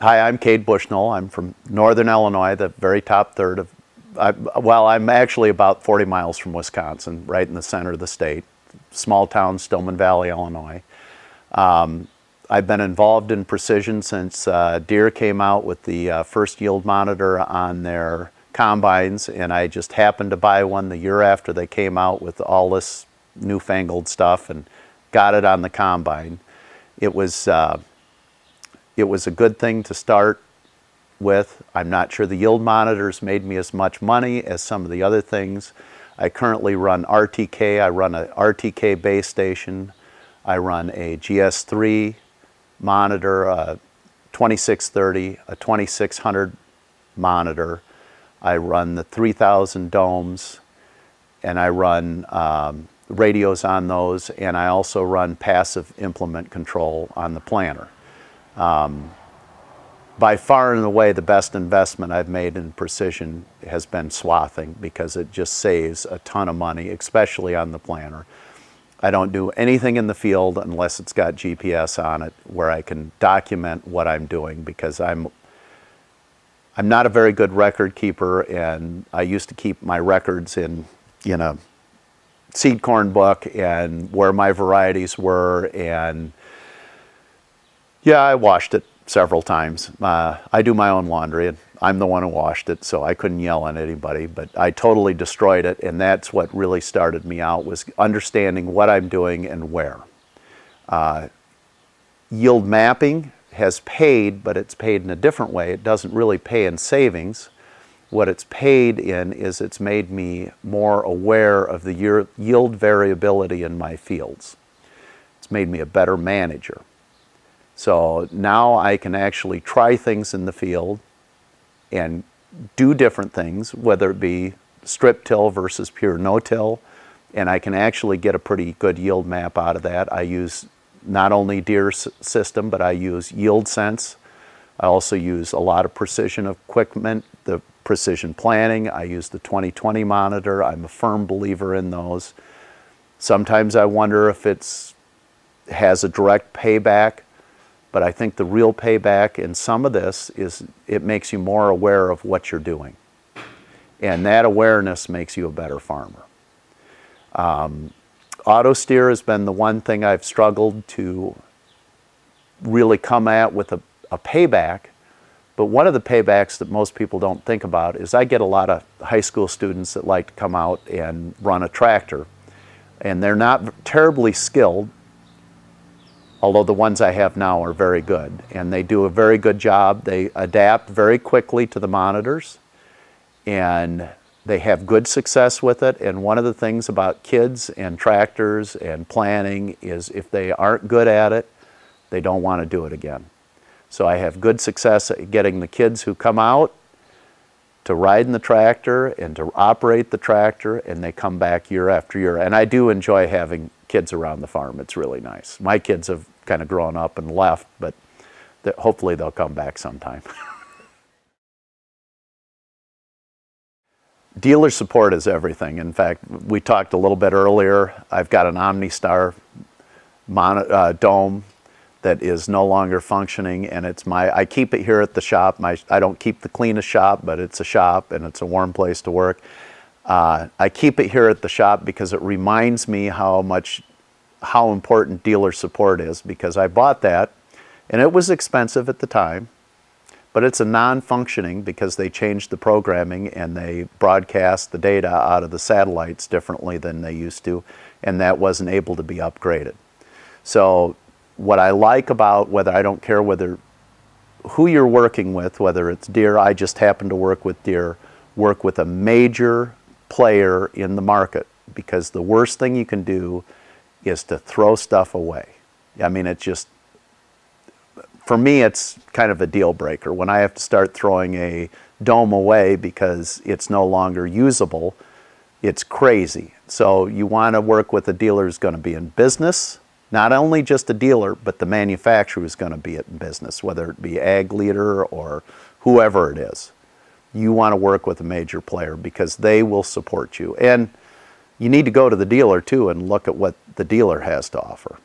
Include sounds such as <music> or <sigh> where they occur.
Hi, I'm Cade Bushnell. I'm from Northern Illinois, the very top third of, I, well, I'm actually about 40 miles from Wisconsin, right in the center of the state. Small town, Stillman Valley, Illinois. Um, I've been involved in precision since uh, Deere came out with the uh, first yield monitor on their combines, and I just happened to buy one the year after they came out with all this newfangled stuff and got it on the combine. It was, uh, it was a good thing to start with. I'm not sure the yield monitors made me as much money as some of the other things. I currently run RTK. I run a RTK base station. I run a GS3 monitor, a 2630, a 2600 monitor. I run the 3000 domes and I run um, radios on those and I also run passive implement control on the planter. Um, by far and away the best investment I've made in precision has been swathing because it just saves a ton of money, especially on the planter. I don't do anything in the field unless it's got GPS on it where I can document what I'm doing because I'm I'm not a very good record keeper and I used to keep my records in in a seed corn book and where my varieties were and yeah I washed it several times. Uh, I do my own laundry and I'm the one who washed it, so I couldn't yell at anybody, but I totally destroyed it, and that's what really started me out, was understanding what I'm doing and where. Uh, yield mapping has paid, but it's paid in a different way. It doesn't really pay in savings. What it's paid in is it's made me more aware of the yield variability in my fields. It's made me a better manager. So now I can actually try things in the field and do different things, whether it be strip till versus pure no-till, and I can actually get a pretty good yield map out of that. I use not only Deere system, but I use Yield Sense. I also use a lot of precision equipment, the Precision Planting. I use the 2020 monitor. I'm a firm believer in those. Sometimes I wonder if it's has a direct payback but I think the real payback in some of this is it makes you more aware of what you're doing. And that awareness makes you a better farmer. Um, auto steer has been the one thing I've struggled to really come at with a, a payback. But one of the paybacks that most people don't think about is I get a lot of high school students that like to come out and run a tractor. And they're not terribly skilled, although the ones I have now are very good. And they do a very good job. They adapt very quickly to the monitors and they have good success with it. And one of the things about kids and tractors and planning is if they aren't good at it, they don't want to do it again. So I have good success at getting the kids who come out to ride in the tractor and to operate the tractor and they come back year after year. And I do enjoy having kids around the farm. It's really nice. My kids have kind of grown up and left, but hopefully they'll come back sometime. <laughs> Dealer support is everything. In fact, we talked a little bit earlier. I've got an OmniStar uh, dome that is no longer functioning and it's my I keep it here at the shop my I don't keep the cleanest shop but it's a shop and it's a warm place to work uh, I keep it here at the shop because it reminds me how much how important dealer support is because I bought that and it was expensive at the time but it's a non-functioning because they changed the programming and they broadcast the data out of the satellites differently than they used to and that wasn't able to be upgraded. So what I like about whether I don't care whether who you're working with, whether it's Deere, I just happen to work with Deere, work with a major player in the market because the worst thing you can do is to throw stuff away. I mean, it's just, for me, it's kind of a deal breaker. When I have to start throwing a dome away because it's no longer usable, it's crazy. So you want to work with a dealer who's going to be in business, not only just a dealer, but the manufacturer is going to be in business, whether it be Ag Leader or whoever it is. You want to work with a major player because they will support you. And you need to go to the dealer too and look at what the dealer has to offer.